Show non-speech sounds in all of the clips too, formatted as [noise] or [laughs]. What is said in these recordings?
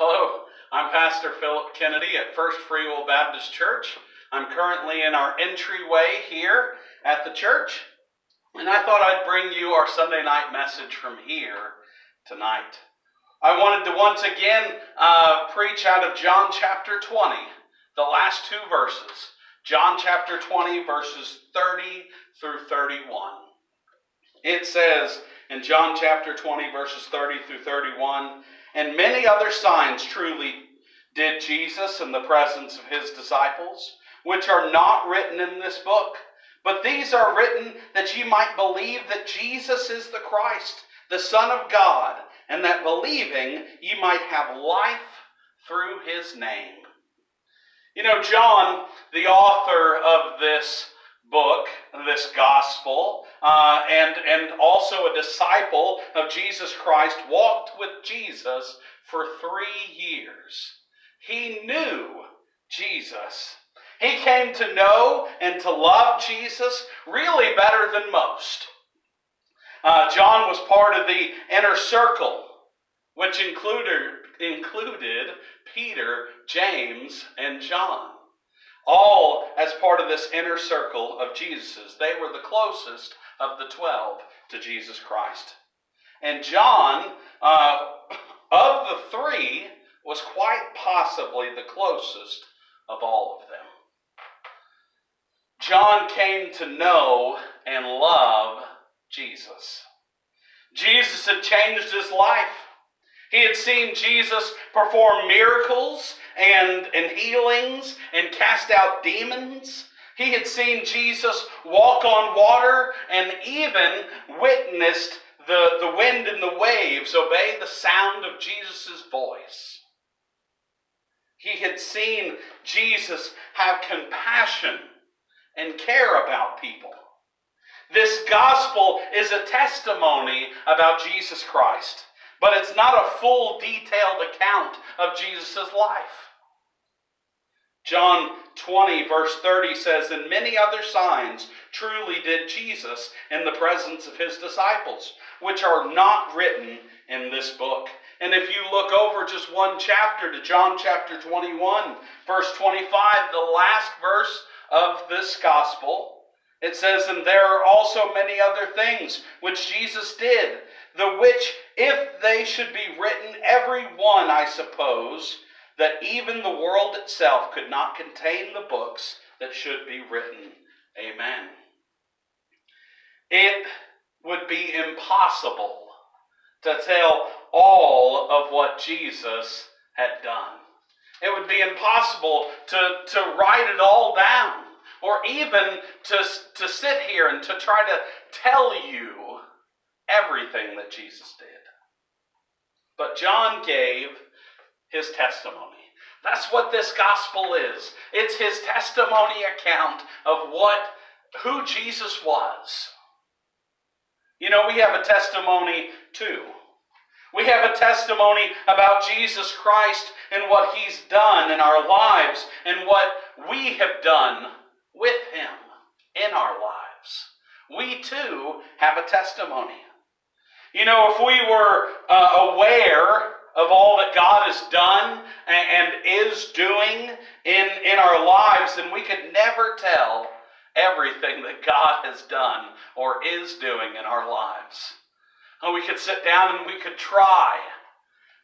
Hello, I'm Pastor Phillip Kennedy at First Free Will Baptist Church. I'm currently in our entryway here at the church, and I thought I'd bring you our Sunday night message from here tonight. I wanted to once again uh, preach out of John chapter 20, the last two verses. John chapter 20, verses 30 through 31. It says in John chapter 20, verses 30 through 31, and many other signs truly did Jesus in the presence of his disciples, which are not written in this book. But these are written that ye might believe that Jesus is the Christ, the Son of God, and that believing ye might have life through his name. You know, John, the author of this book, this gospel, uh, and, and also a disciple of Jesus Christ, walked with Jesus for three years. He knew Jesus. He came to know and to love Jesus really better than most. Uh, John was part of the inner circle, which included, included Peter, James, and John all as part of this inner circle of Jesus's. They were the closest of the twelve to Jesus Christ. And John, uh, [laughs] of the three, was quite possibly the closest of all of them. John came to know and love Jesus. Jesus had changed his life. He had seen Jesus perform miracles and, and healings and cast out demons. He had seen Jesus walk on water and even witnessed the, the wind and the waves obey the sound of Jesus' voice. He had seen Jesus have compassion and care about people. This gospel is a testimony about Jesus Christ, but it's not a full, detailed account of Jesus' life. John 20, verse 30 says, And many other signs truly did Jesus in the presence of his disciples, which are not written in this book. And if you look over just one chapter to John chapter 21, verse 25, the last verse of this gospel, it says, And there are also many other things which Jesus did, the which, if they should be written, every one, I suppose, that even the world itself could not contain the books that should be written. Amen. It would be impossible to tell all of what Jesus had done. It would be impossible to, to write it all down or even to, to sit here and to try to tell you everything that Jesus did. But John gave his testimony. That's what this gospel is. It's his testimony account of what who Jesus was. You know, we have a testimony too. We have a testimony about Jesus Christ and what he's done in our lives and what we have done with him in our lives. We too have a testimony. You know, if we were uh, aware of all that God has done and is doing in, in our lives, then we could never tell everything that God has done or is doing in our lives. And we could sit down and we could try,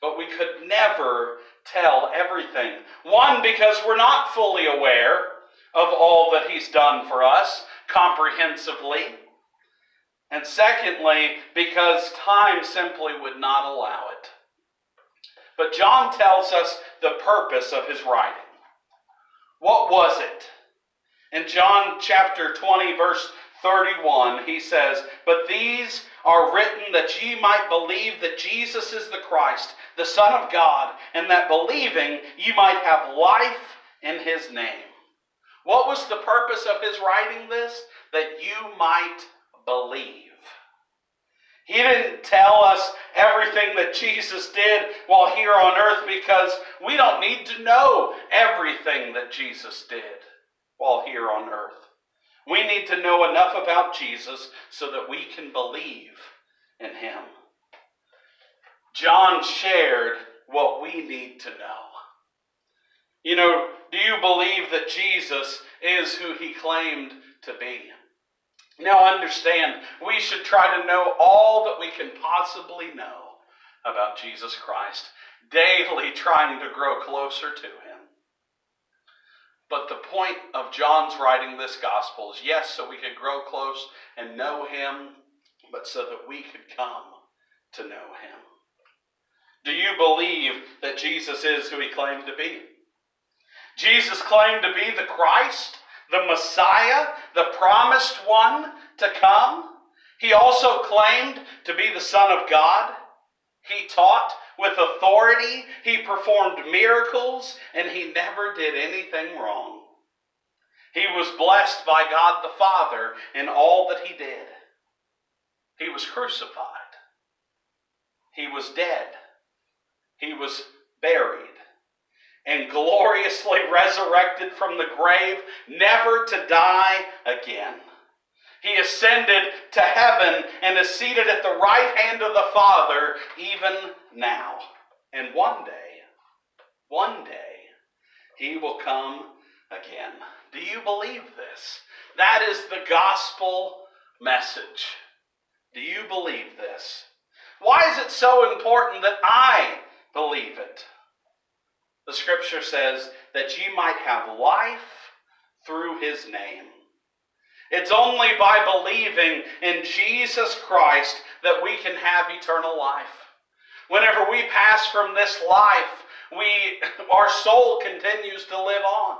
but we could never tell everything. One, because we're not fully aware of all that He's done for us comprehensively. And secondly, because time simply would not allow it. But John tells us the purpose of his writing. What was it? In John chapter 20, verse 31, he says, But these are written that ye might believe that Jesus is the Christ, the Son of God, and that believing ye might have life in his name. What was the purpose of his writing this? That you might believe. He didn't tell us everything that Jesus did while here on earth because we don't need to know everything that Jesus did while here on earth. We need to know enough about Jesus so that we can believe in him. John shared what we need to know. You know, do you believe that Jesus is who he claimed to be? Now, understand, we should try to know all that we can possibly know about Jesus Christ, daily trying to grow closer to him. But the point of John's writing this gospel is yes, so we could grow close and know him, but so that we could come to know him. Do you believe that Jesus is who he claimed to be? Jesus claimed to be the Christ, the Messiah, the promised one to come. He also claimed to be the Son of God. He taught with authority, he performed miracles, and he never did anything wrong. He was blessed by God the Father in all that he did. He was crucified. He was dead. He was buried and gloriously resurrected from the grave, never to die again. He ascended to heaven and is seated at the right hand of the Father even now. And one day, one day, he will come again. Do you believe this? That is the gospel message. Do you believe this? Why is it so important that I? The scripture says that ye might have life through his name. It's only by believing in Jesus Christ that we can have eternal life. Whenever we pass from this life, we, [laughs] our soul continues to live on.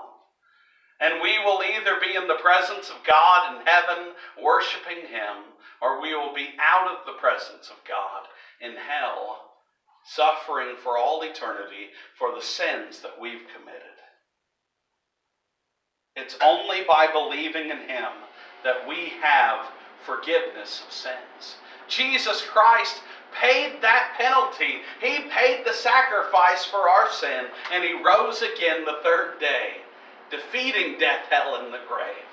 And we will either be in the presence of God in heaven, worshiping Him, or we will be out of the presence of God in hell, suffering for all eternity for the sins that we've committed. It's only by believing in Him that we have forgiveness of sins. Jesus Christ paid that penalty. He paid the sacrifice for our sin, and He rose again the third day, defeating death, hell, and the grave.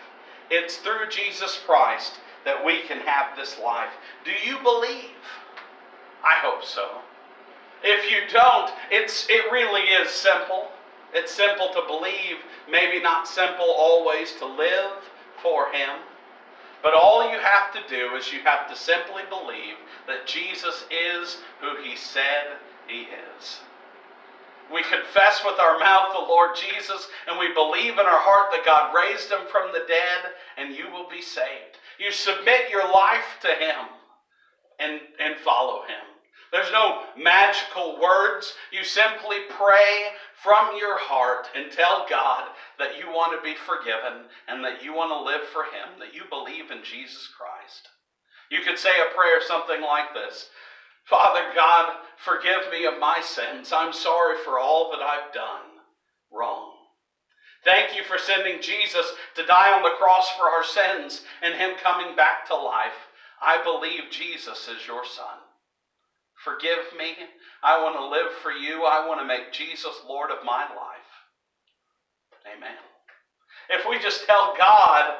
It's through Jesus Christ that we can have this life. Do you believe? I hope so. If you don't, it's, it really is simple. It's simple to believe, maybe not simple always to live for Him. But all you have to do is you have to simply believe that Jesus is who He said He is. We confess with our mouth the Lord Jesus, and we believe in our heart that God raised him from the dead, and you will be saved. You submit your life to Him and, and follow Him. There's no magical words. You simply pray from your heart and tell God that you want to be forgiven and that you want to live for Him, that you believe in Jesus Christ. You could say a prayer something like this Father God, forgive me of my sins. I'm sorry for all that I've done wrong. Thank you for sending Jesus to die on the cross for our sins and Him coming back to life. I believe Jesus is your Son. Forgive me. I want to live for you. I want to make Jesus Lord of my life. Amen. If we just tell God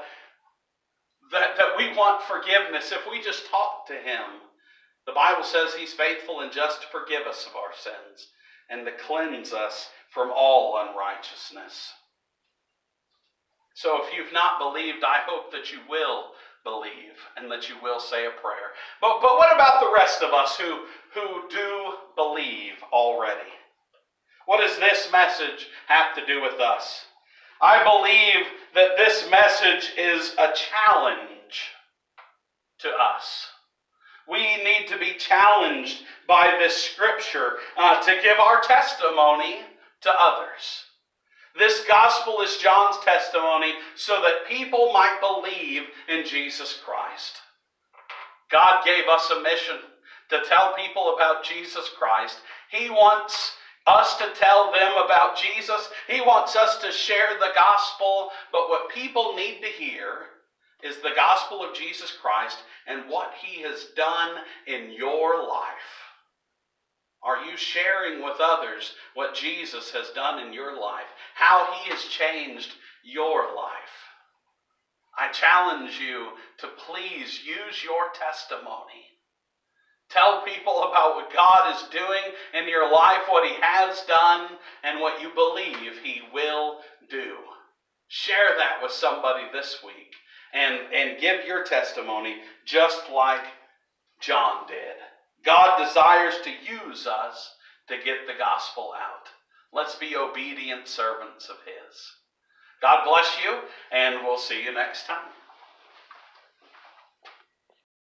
that, that we want forgiveness, if we just talk to Him, the Bible says He's faithful and just to forgive us of our sins and to cleanse us from all unrighteousness. So if you've not believed, I hope that you will believe and that you will say a prayer. But, but what about the rest of us who, who do believe already? What does this message have to do with us? I believe that this message is a challenge to us. We need to be challenged by this scripture uh, to give our testimony to others. This gospel is John's testimony so that people might believe in Jesus Christ. God gave us a mission to tell people about Jesus Christ. He wants us to tell them about Jesus. He wants us to share the gospel. But what people need to hear is the gospel of Jesus Christ and what he has done in your life. Are you sharing with others what Jesus has done in your life? How he has changed your life? I challenge you to please use your testimony Tell people about what God is doing in your life, what He has done, and what you believe He will do. Share that with somebody this week and, and give your testimony just like John did. God desires to use us to get the gospel out. Let's be obedient servants of His. God bless you, and we'll see you next time.